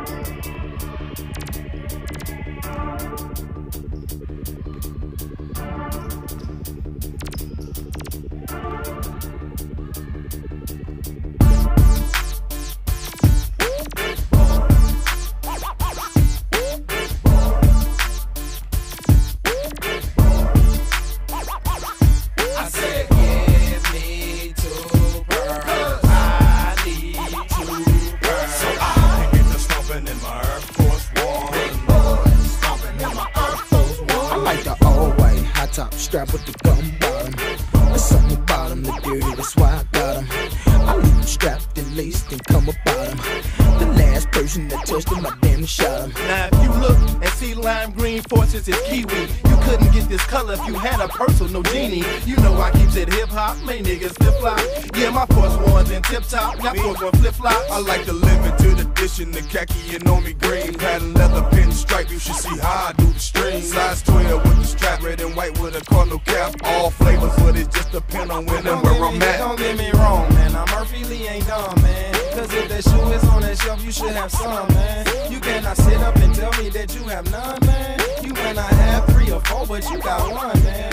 I like the all white high top strap with the gum bottom. There's something about 'em that dirty, that's why I got 'em. I leave 'em strapped and laced and come about 'em. The last person that touched 'em, I damn shot 'em. Now if you look and see lime green forces is Kyjuan, you couldn't get this color if you had a no genie. You know I keeps it hip hop, man niggas flip flop. Yeah, my force ones in tip top, got force one flip flop. I like to live the dish in the khaki and on me green. Pattern leather pin stripe, you should see how I cardinal cap. All flavors, but it just depend on when and where I'm at. don't get me wrong, man. I'm Murphy Lee ain't dumb, man. Cause if that shoe is on that shelf, you should have some, man. You cannot sit up and tell me that you have none, man. You may not have three or four, but you got one, man.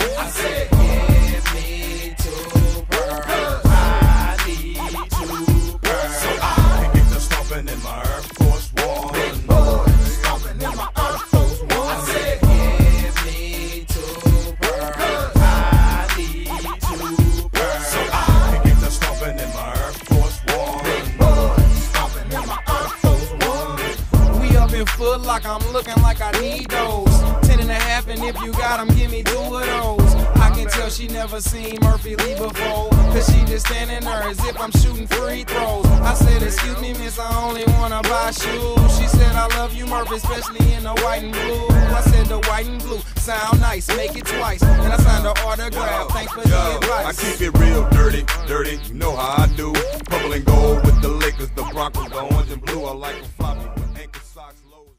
Foot like I'm looking like I need those. Ten and a half, and if you got 'em, give me two of those. I can tell she never seen Murphy Lee before. Cause she just standing there as if I'm shooting free throws. I said, Excuse me, miss, I only wanna buy shoes. She said, I love you, Murphy, especially in the white and blue. I said, The white and blue sound nice, make it twice. And I signed the autograph. Thanks for the Yo, advice. I keep it real dirty, dirty. You know how I do. Purple and gold with the Lakers, the Broncos, the orange and blue. I like them Fox Lowe's.